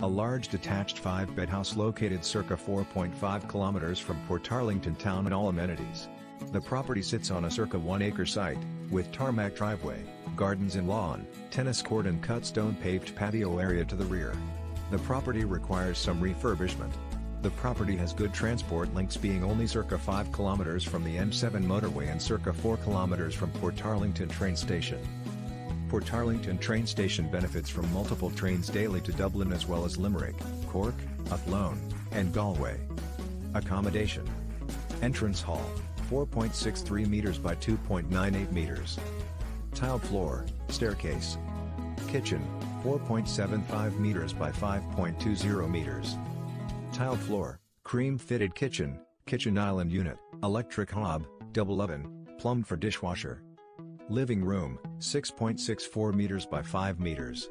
A large detached five-bed house located circa 4.5 kilometers from Portarlington town and all amenities. The property sits on a circa 1-acre site, with tarmac driveway, gardens and lawn, tennis court and cut stone paved patio area to the rear. The property requires some refurbishment. The property has good transport links being only circa 5 kilometers from the M7 motorway and circa 4 kilometers from Portarlington train station. Portarlington train station benefits from multiple trains daily to Dublin as well as Limerick, Cork, Athlone, and Galway. Accommodation Entrance Hall, 4.63 meters by 2.98 meters. Tiled floor, staircase. Kitchen, 4.75 meters by 5.20 meters. Tiled floor, cream-fitted kitchen, kitchen island unit, electric hob, double oven, plumbed for dishwasher. Living room, 6.64 meters by 5 meters.